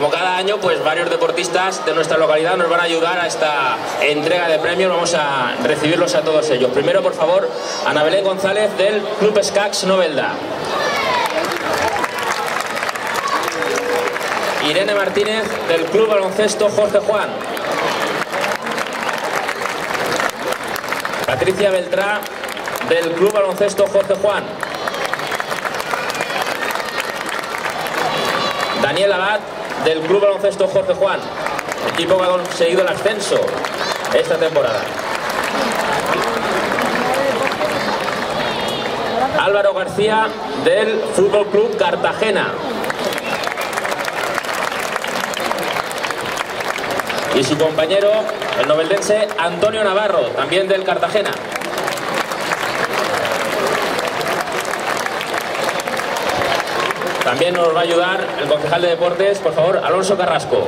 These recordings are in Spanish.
Como cada año, pues varios deportistas de nuestra localidad nos van a ayudar a esta entrega de premios. Vamos a recibirlos a todos ellos. Primero, por favor, Ana Belén González del Club Skax Novelda. Irene Martínez del Club Baloncesto Jorge Juan. Patricia Beltrá del Club Baloncesto Jorge Juan. Daniel Abad del Club Baloncesto Jorge Juan, equipo que ha conseguido el ascenso esta temporada. Álvaro García del Fútbol Club Cartagena. Y su compañero, el noveldense Antonio Navarro, también del Cartagena. También nos va a ayudar el concejal de deportes, por favor, Alonso Carrasco.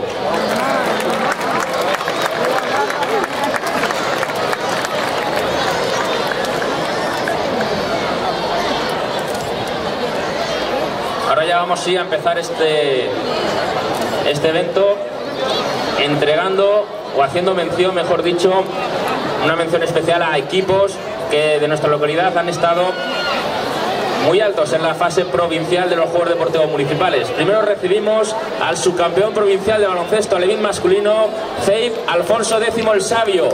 Ahora ya vamos a empezar este, este evento entregando o haciendo mención, mejor dicho, una mención especial a equipos que de nuestra localidad han estado muy altos en la fase provincial de los Juegos Deportivos Municipales. Primero recibimos al subcampeón provincial de baloncesto alevín masculino, Feib Alfonso X el Sabio.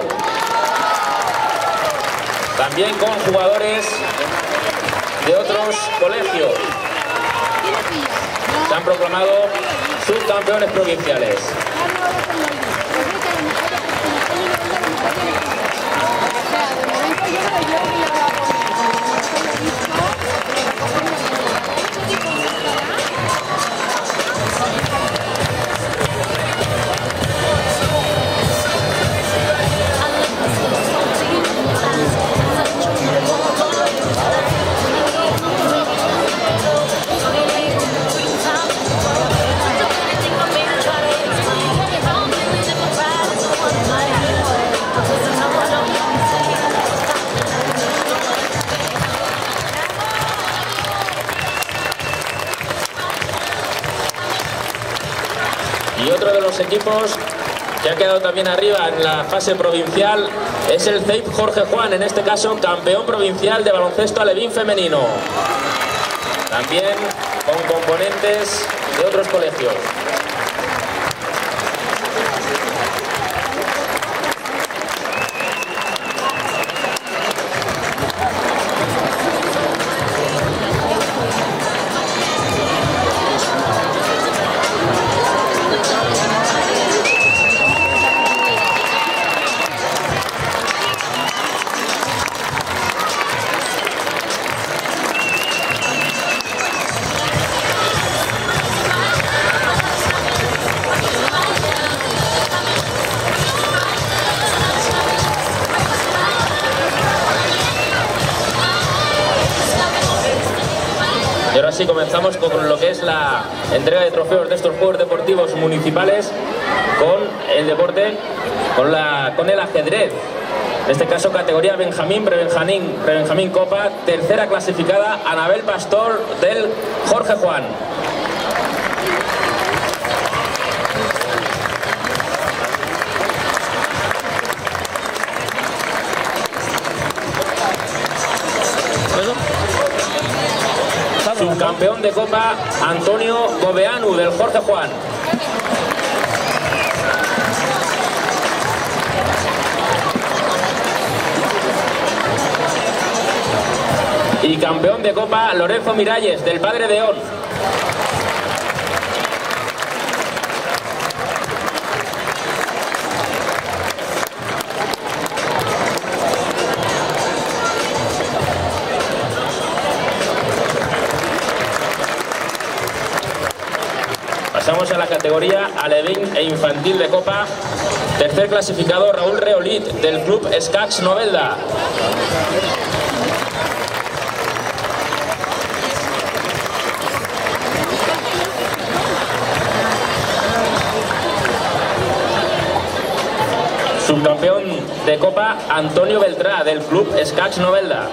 También con jugadores de otros colegios. Se han proclamado subcampeones provinciales. Equipos que ha quedado también arriba en la fase provincial es el CEIP Jorge Juan, en este caso campeón provincial de baloncesto alevín femenino. También con componentes de otros colegios. Y ahora sí comenzamos con lo que es la entrega de trofeos de estos Juegos Deportivos Municipales con el deporte, con, la, con el ajedrez. En este caso categoría Benjamín, Prebenjamín, Prebenjamín Copa, tercera clasificada Anabel Pastor del Jorge Juan. Subcampeón de Copa Antonio Gobeanu del Jorge Juan. Y campeón de Copa Lorenzo Miralles del Padre de On. Categoría Alevín e Infantil de Copa. Tercer clasificado Raúl Reolit del club Skax Novelda. Subcampeón de Copa Antonio Beltrá del club Skax Novelda.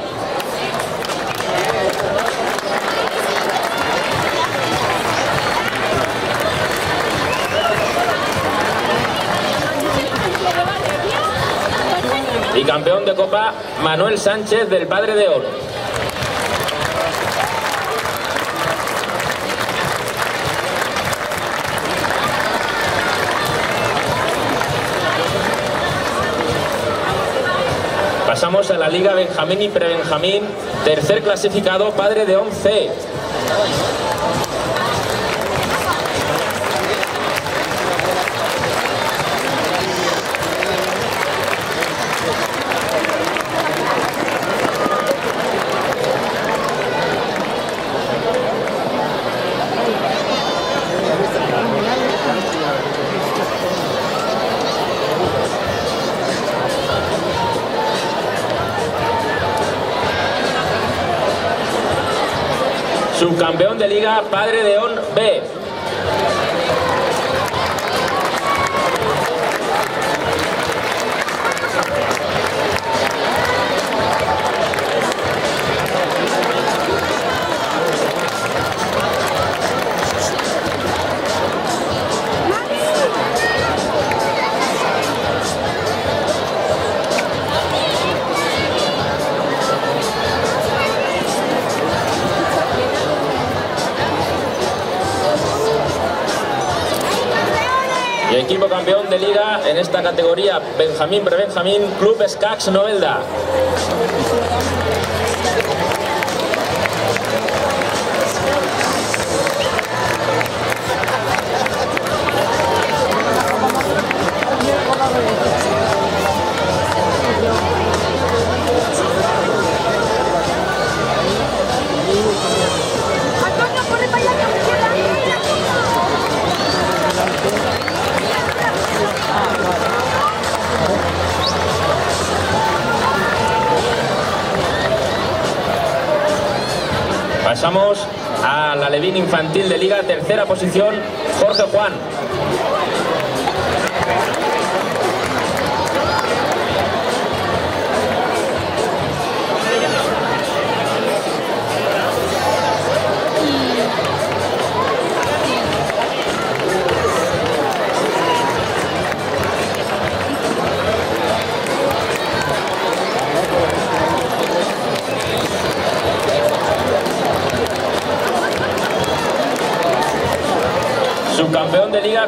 Campeón de Copa Manuel Sánchez del Padre de Oro. Pasamos a la Liga Benjamín y Prebenjamín, tercer clasificado, Padre de 11. Subcampeón de Liga Padre de On B. equipo campeón de liga en esta categoría Benjamín Prebenjamín Club Scax Novelda. Infantil de Liga, tercera posición,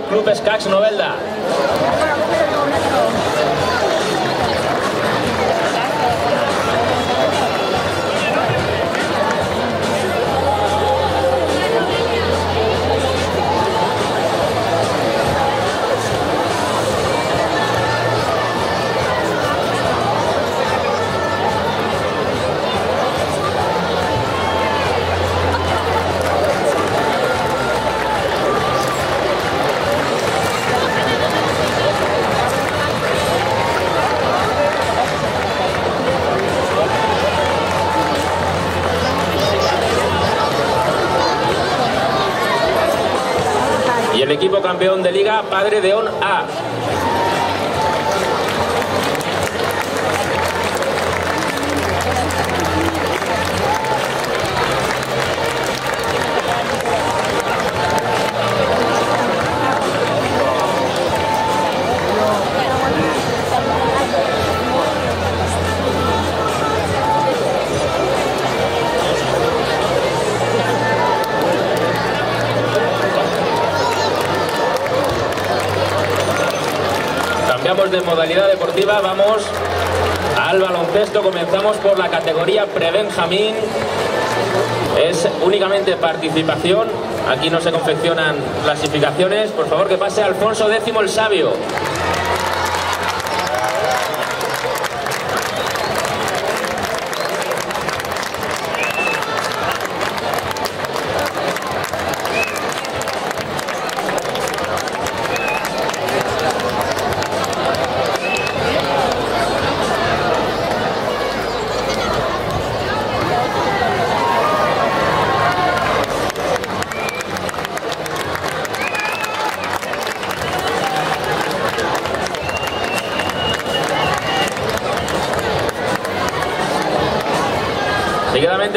Club Scax Novelda. El equipo campeón de Liga, Padre de On A. De modalidad deportiva, vamos al baloncesto. Comenzamos por la categoría Prebenjamín. Es únicamente participación. Aquí no se confeccionan clasificaciones. Por favor, que pase Alfonso X el Sabio.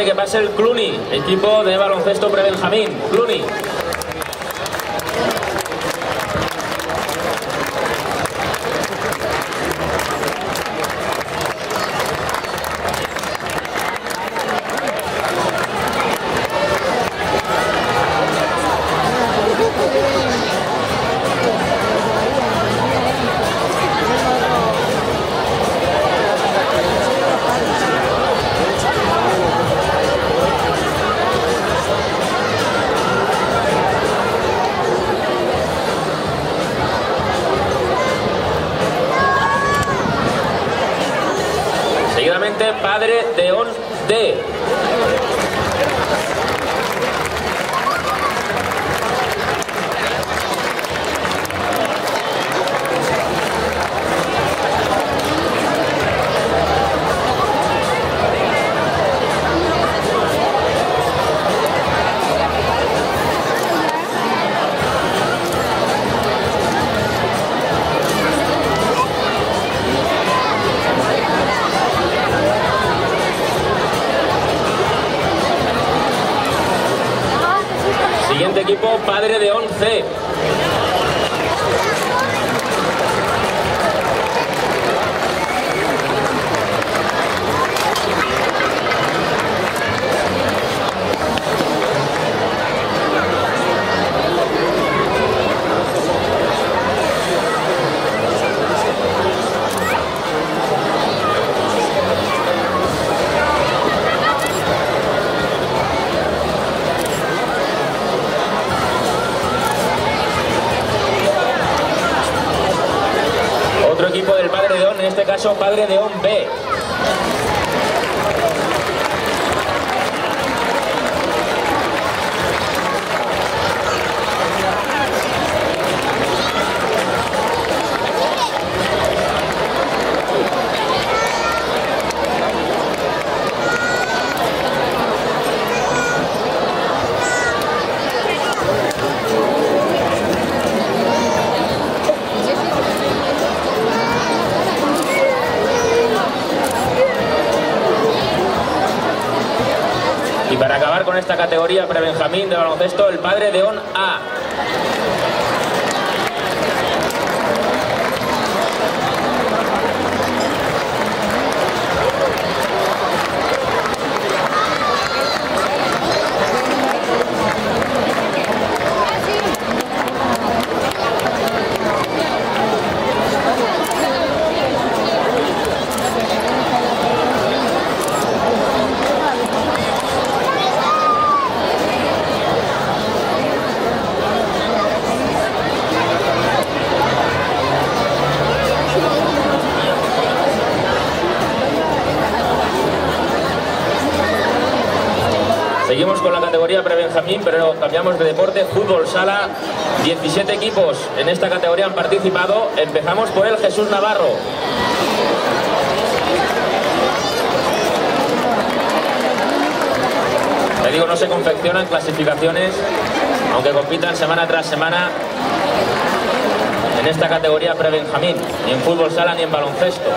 Que pase el Cluny, equipo de baloncesto Prebenjamín. Cluny. Otro equipo del Padre de On, en este caso Padre de On B. Y para acabar con esta categoría pre-Benjamín de baloncesto, el Padre de On A. Seguimos con la categoría pero cambiamos de deporte. Fútbol sala. 17 equipos en esta categoría han participado. Empezamos por el Jesús Navarro. Le digo, no se confeccionan clasificaciones, aunque compitan semana tras semana en esta categoría pre-Benjamín, ni en fútbol sala ni en baloncesto.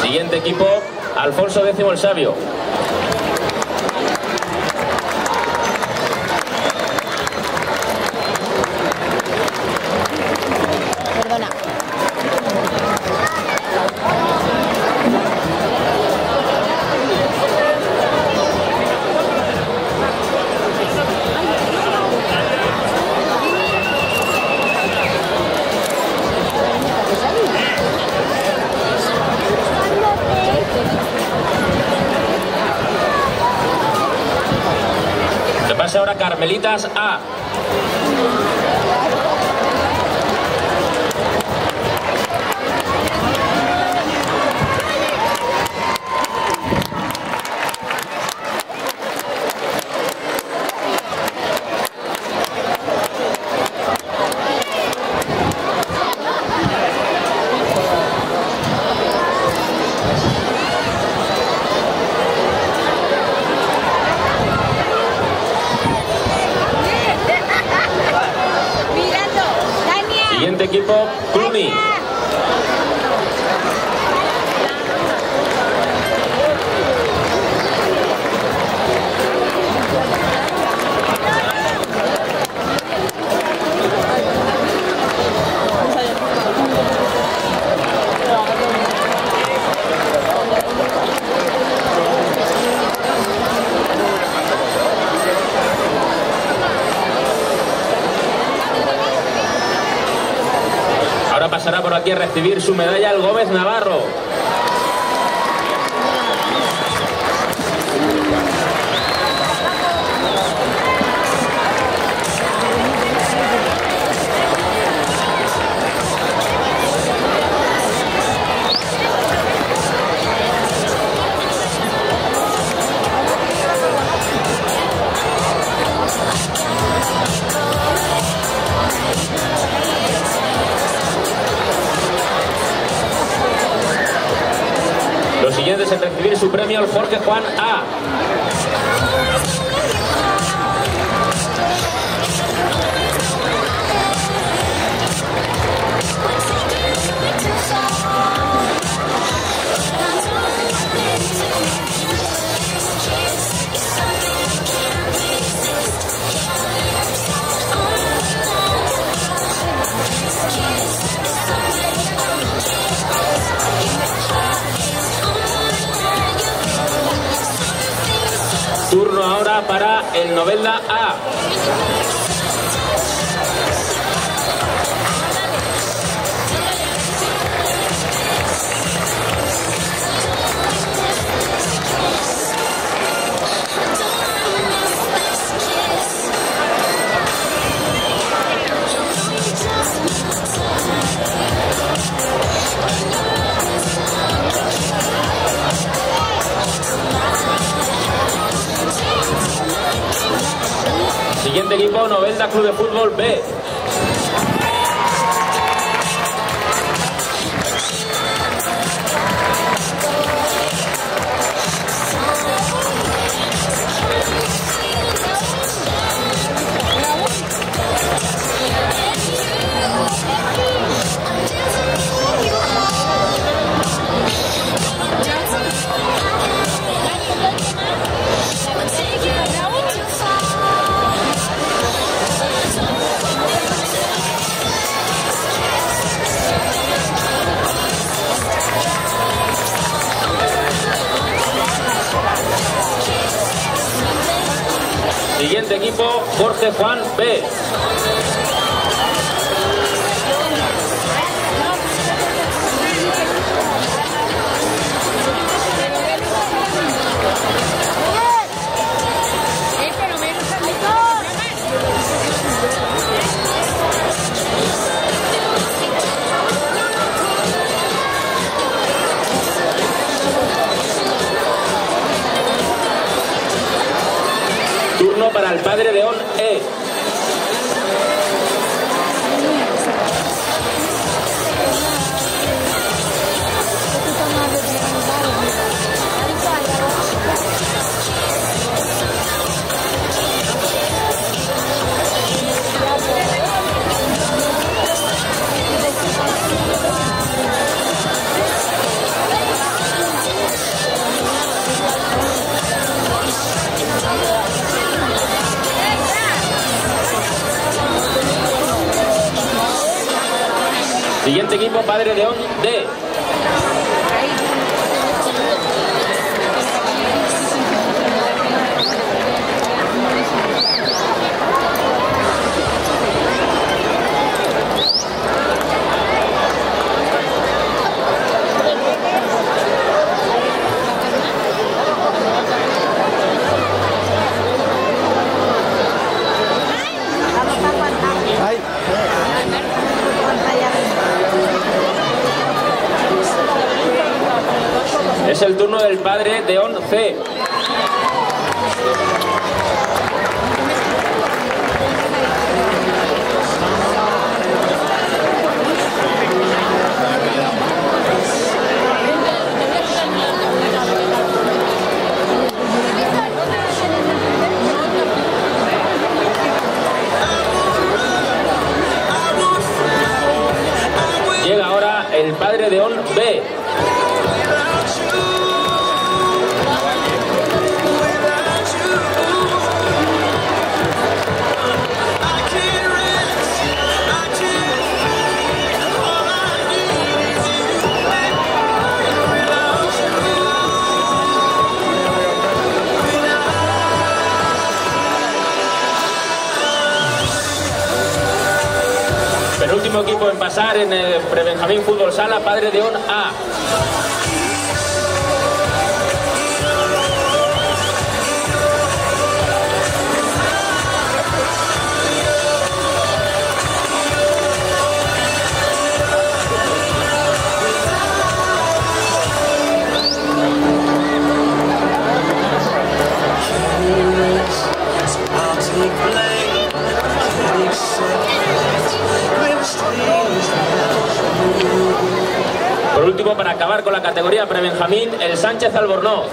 Siguiente equipo, Alfonso X el Sabio. Recibir su medalla el Gómez Navarro. 可以。en el Prebenjamín Fútbol Sala, Padre de On A. para acabar con la categoría prebenjamín, el Sánchez Albornoz.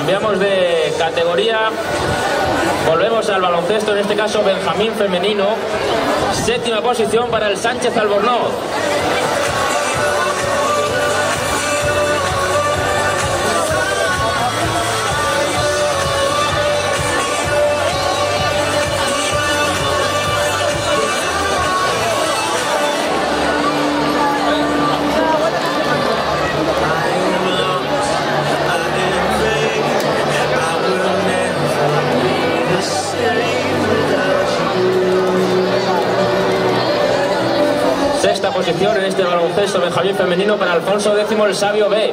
Cambiamos de categoría. Volvemos al baloncesto, en este caso Benjamín Femenino. Séptima posición para el Sánchez Albornoz. Posición en este baloncesto Benjamín femenino para Alfonso X el Sabio B.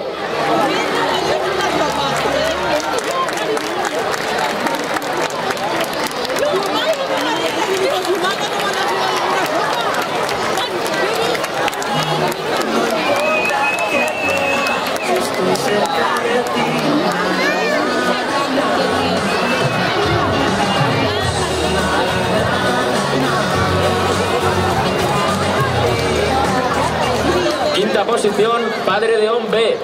posición, Padre de On B.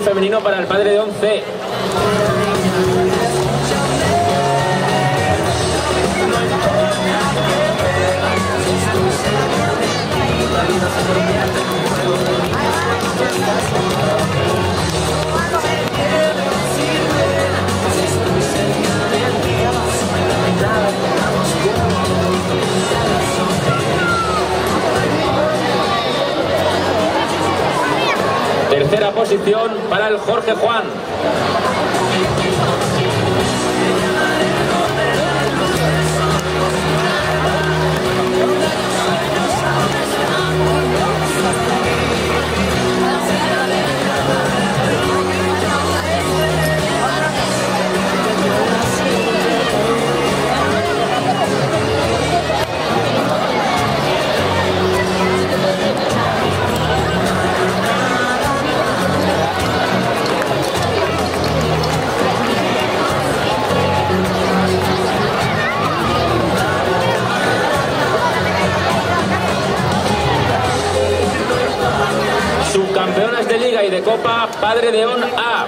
femenino para el Padre de 11. Jorge Juan. De Liga y de Copa, Padre de A.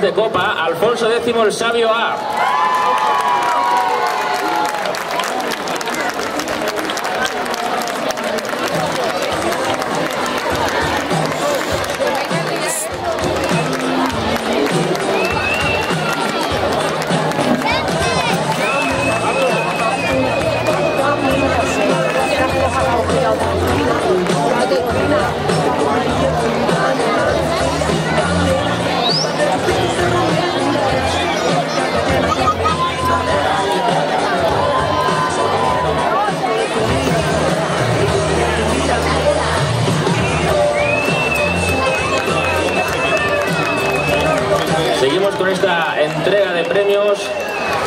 de Copa, Alfonso X el Sabio A.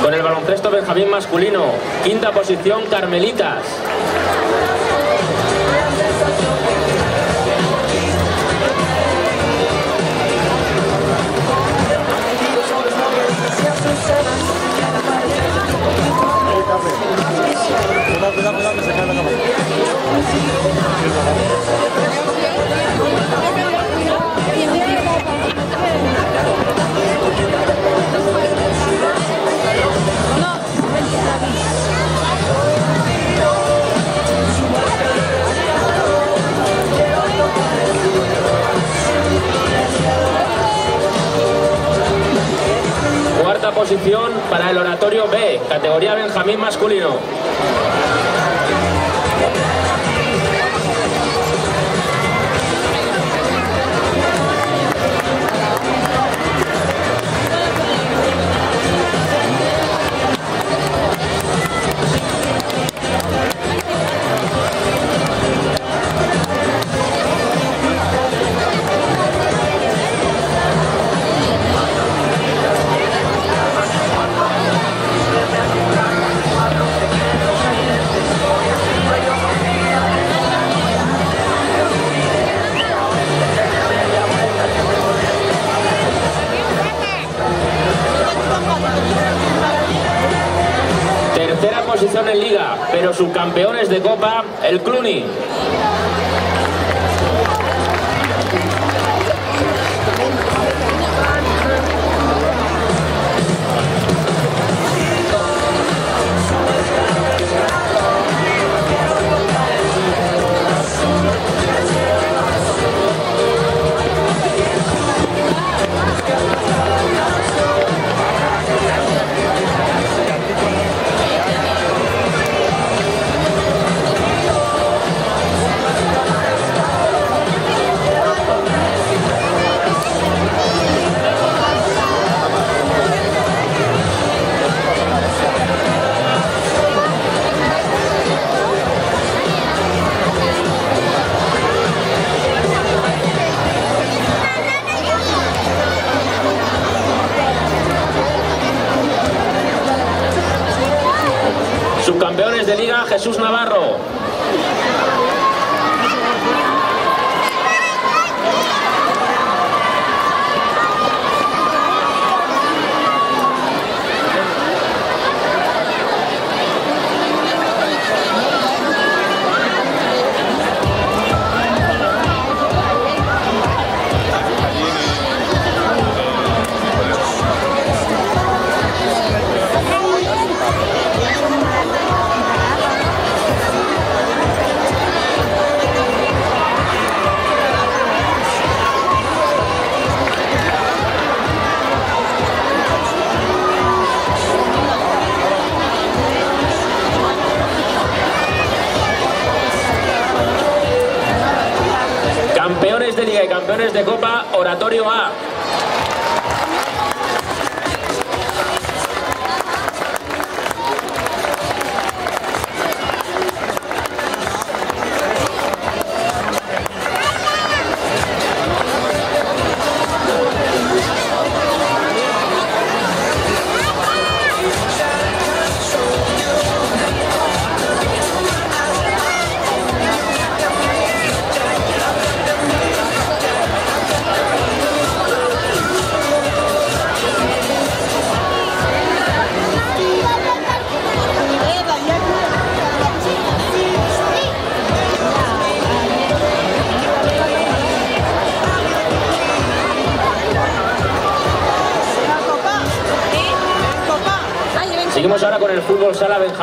con el baloncesto Benjamín masculino. Quinta posición, Carmelitas. Subcampeones de copa, el Cluny.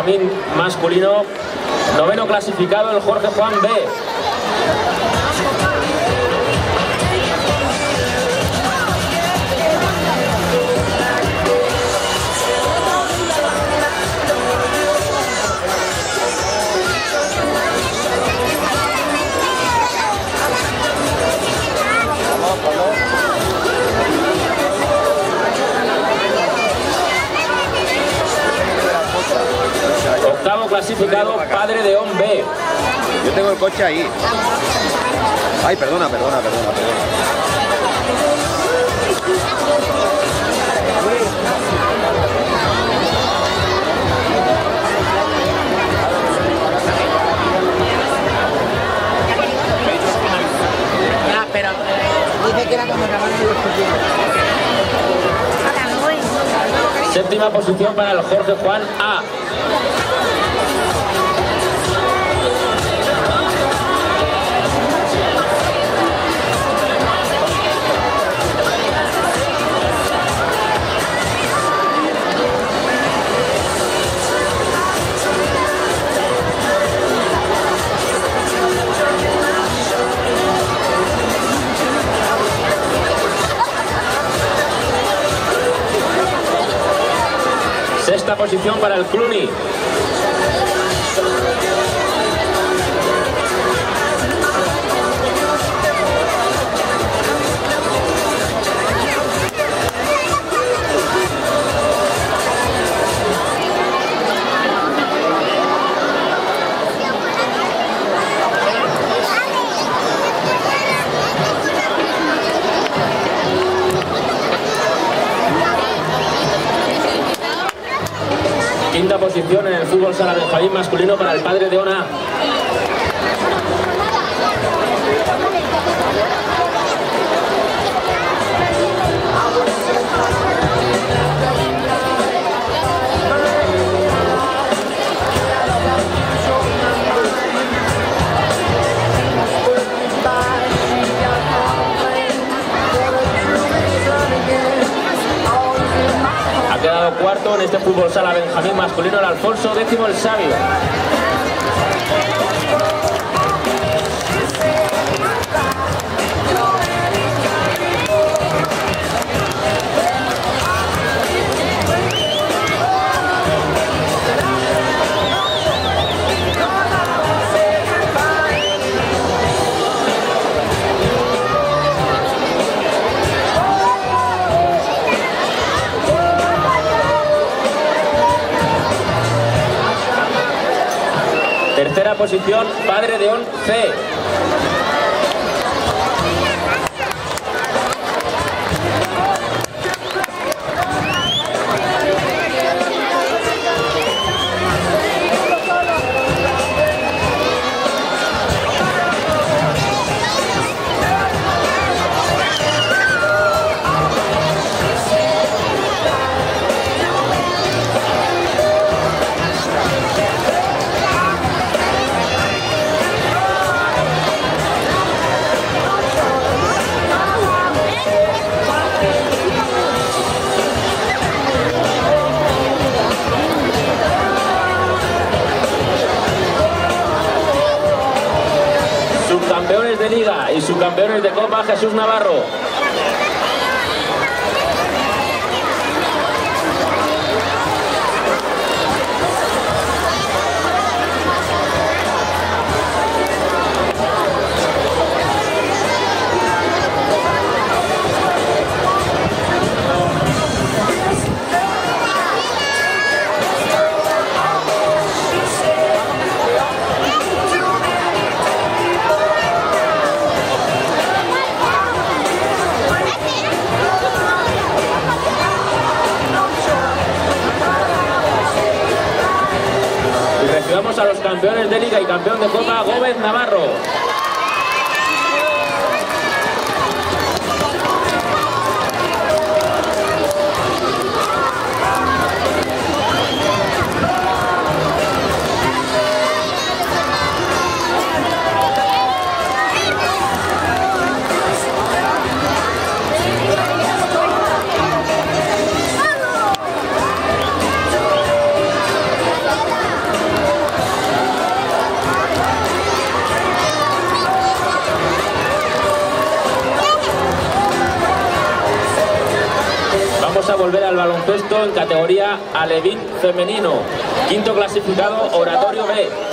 Benjamín masculino. Noveno clasificado el Jorge Juan B. clasificado Padre de B. Yo tengo el coche ahí. Ay, perdona, perdona, perdona, perdona. Ah, pero dice que era discutir. Séptima posición para el Jorge Juan A. Sexta posición para el Cluny. Posición en el fútbol sala Benjamín masculino para el padre de Ona. En este fútbol sala Benjamín masculino el Alfonso, décimo el Sabio. Campeón de Copa, Gómez Navarro. En categoría Alevín femenino. Quinto clasificado, Oratorio B.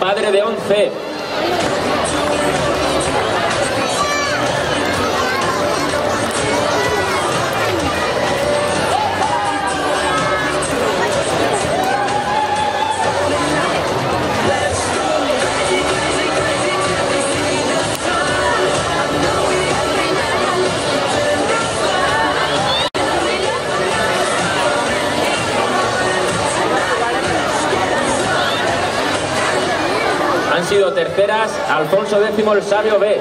padre de 11. Alfonso X el Sabio B.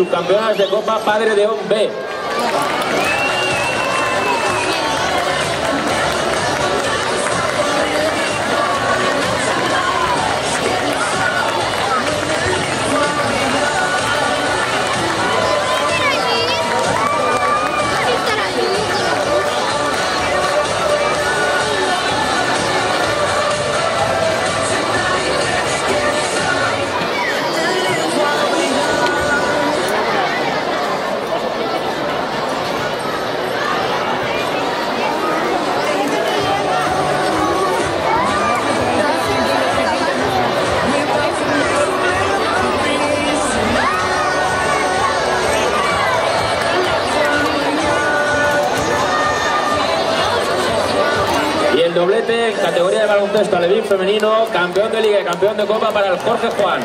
subcampeonas de copa Padre de B. femenino, campeón de liga y campeón de copa para el Jorge Juan.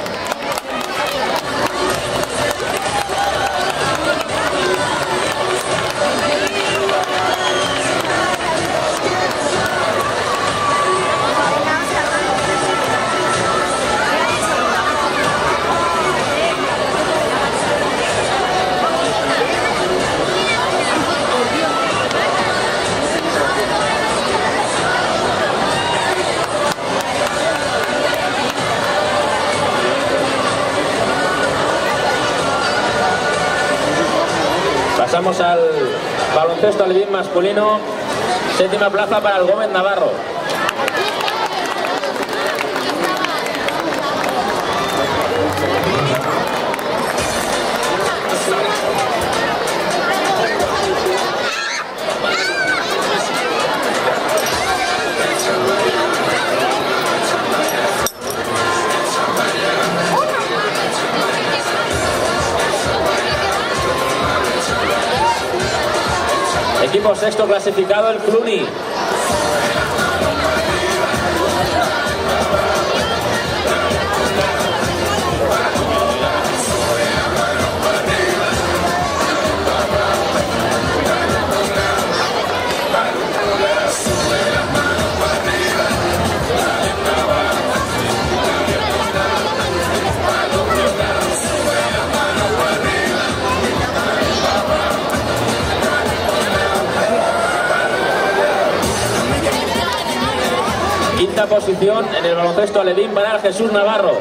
Pasamos al baloncesto alevín masculino, séptima plaza para el Gómez Navarro. Sexto clasificado, el Cluny. En el baloncesto alevín para el Jesús Navarro.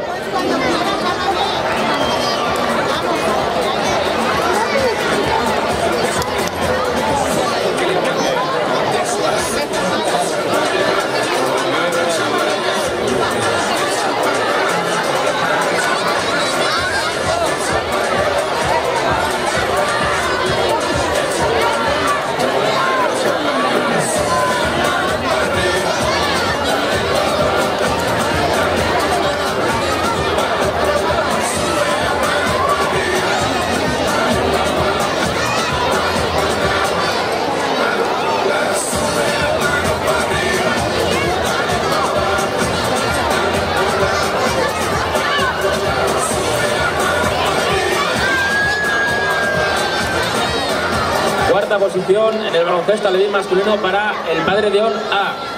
Posición en el baloncesto alevín masculino para el Padre de A.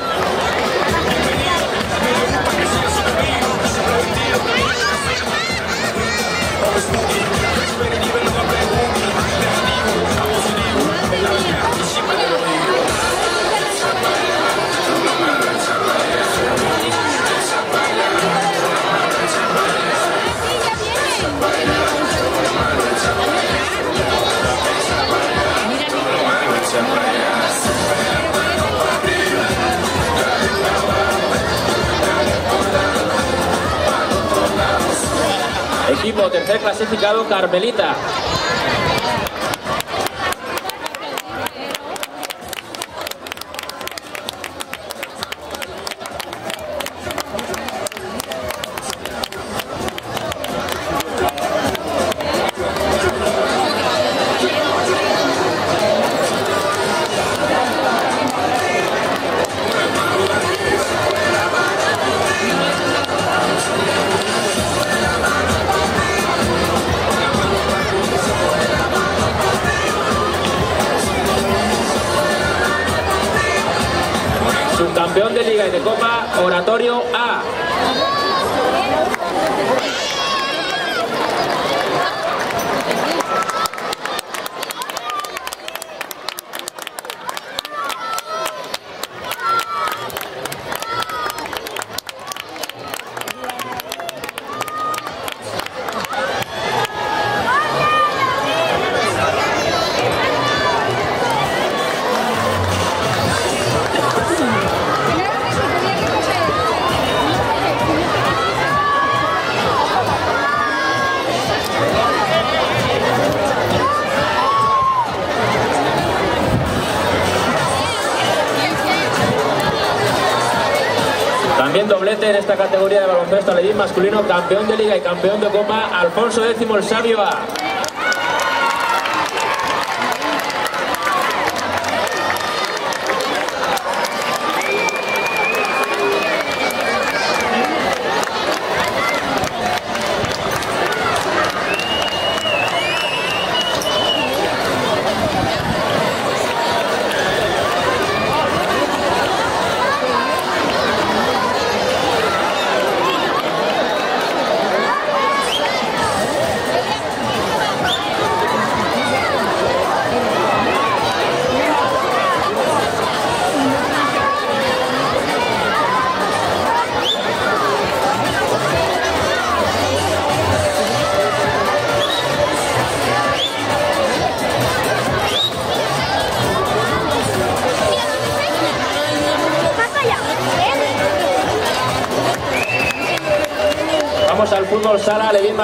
clasificado, Carmelita. También doblete en esta categoría de baloncesto alevín masculino, campeón de liga y campeón de copa, Alfonso X el Sabio A.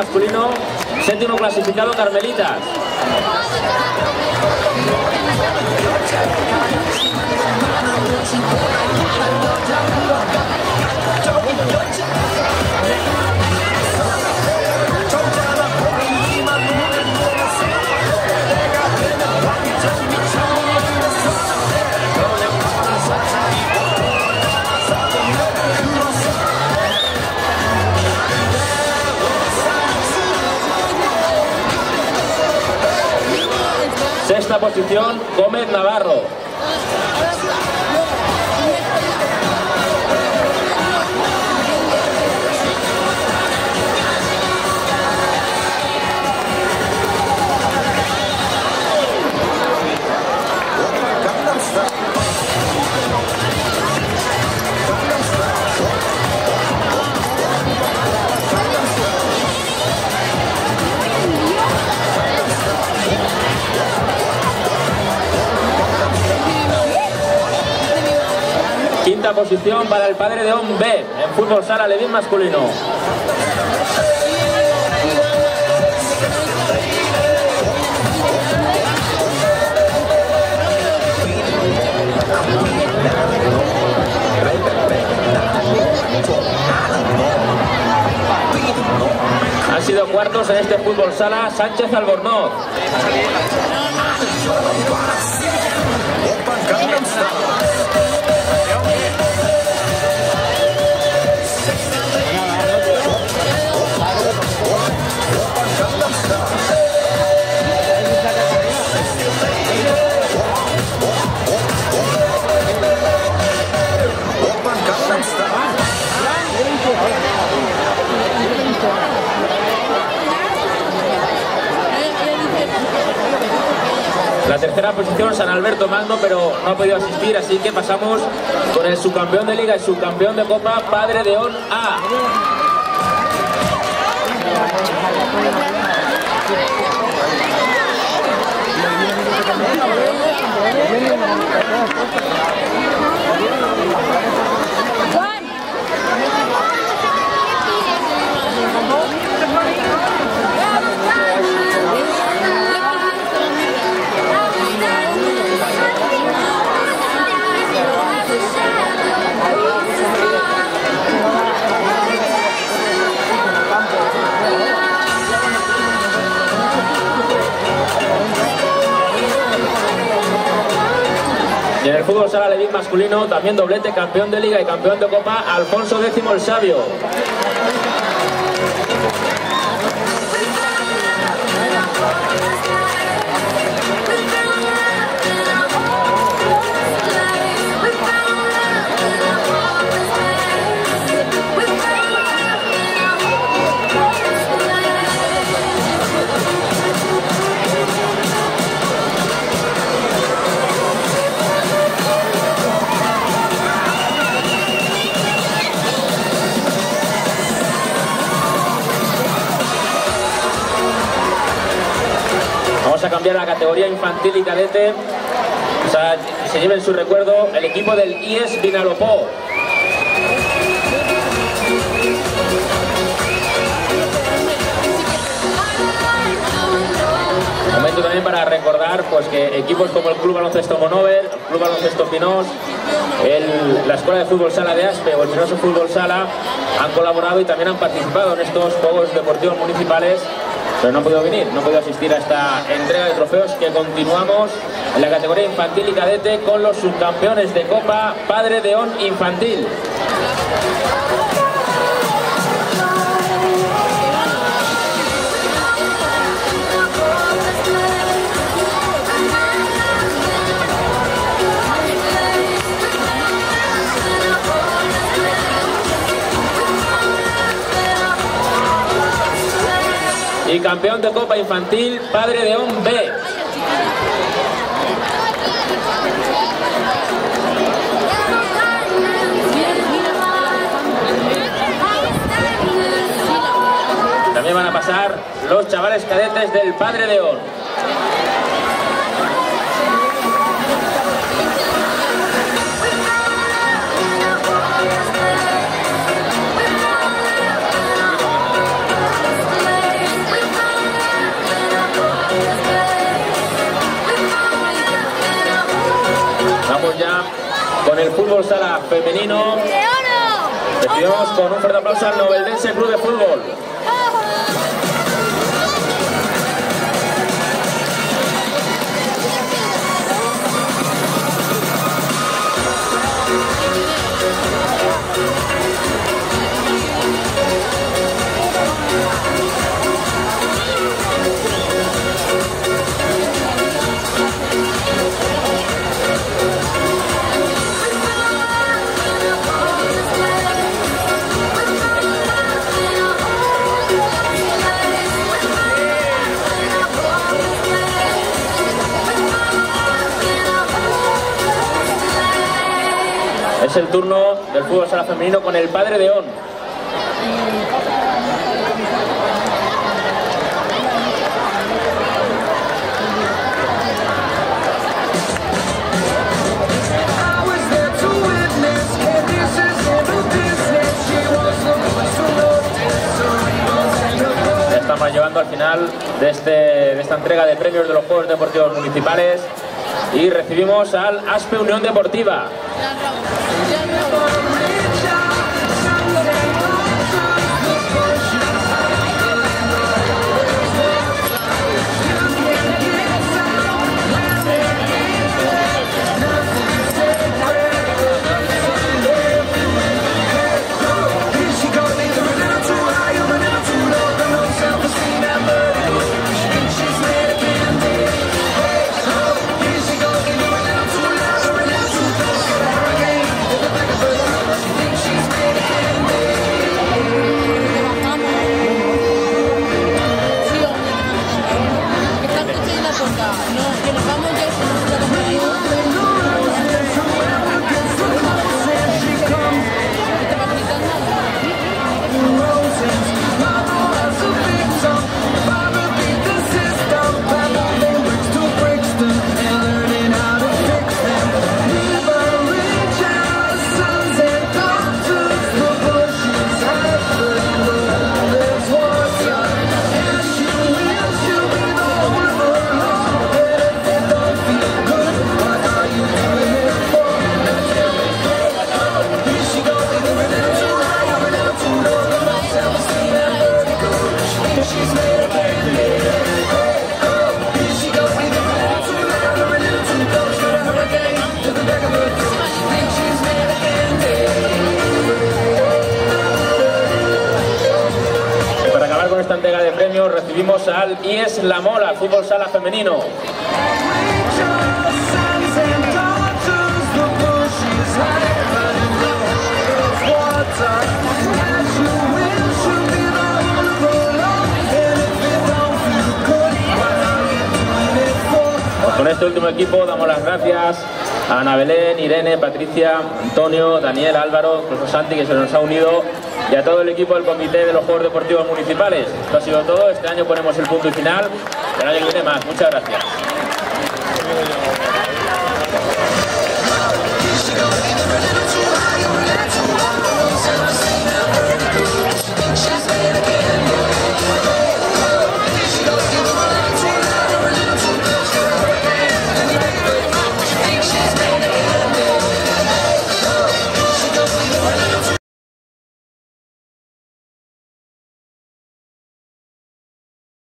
masculino, Navarro. Posición para el padre de On B en fútbol sala Levín masculino. Han sido cuartos en este fútbol sala Sánchez Albornoz. Tercera posición San Alberto Magno, pero no ha podido asistir, así que pasamos con el subcampeón de liga y subcampeón de copa, Padre de On A. masculino, también doblete, campeón de liga y campeón de copa, Alfonso X el Sabio. Cambiar la categoría infantil y cadete. O sea, se lleve en su recuerdo el equipo del IES Vinalopó. Momento también para recordar pues que equipos como el Club Baloncesto Monover, el Club Baloncesto Pinós, el- la Escuela de Fútbol Sala de Aspe o el Pinoso Fútbol Sala han colaborado y también han participado en estos Juegos Deportivos Municipales, pero no podido venir, no podido asistir a esta entrega de trofeos que continuamos en la categoría infantil y cadete con los subcampeones de Copa Padre de On Infantil. Y campeón de Copa Infantil, Padre de On B. También van a pasar los chavales cadetes del Padre de On. Con el fútbol sala femenino. Recibimos con un fuerte aplauso al Noveldense Club de Fútbol. Es el turno del fútbol sala femenino con el Padre de On. Estamos llevando al final de, este, de esta entrega de premios de los Juegos Deportivos Municipales y recibimos al Aspe Unión Deportiva. Doing it for? Con este último equipo damos las gracias a Ana Belén, Irene, Patricia, Antonio, Daniel, Álvaro, incluso Santi que se nos ha unido y a todo el equipo del Comité de los Juegos Deportivos Municipales. Esto ha sido todo, este año ponemos el punto y final, el año que viene más. Muchas gracias.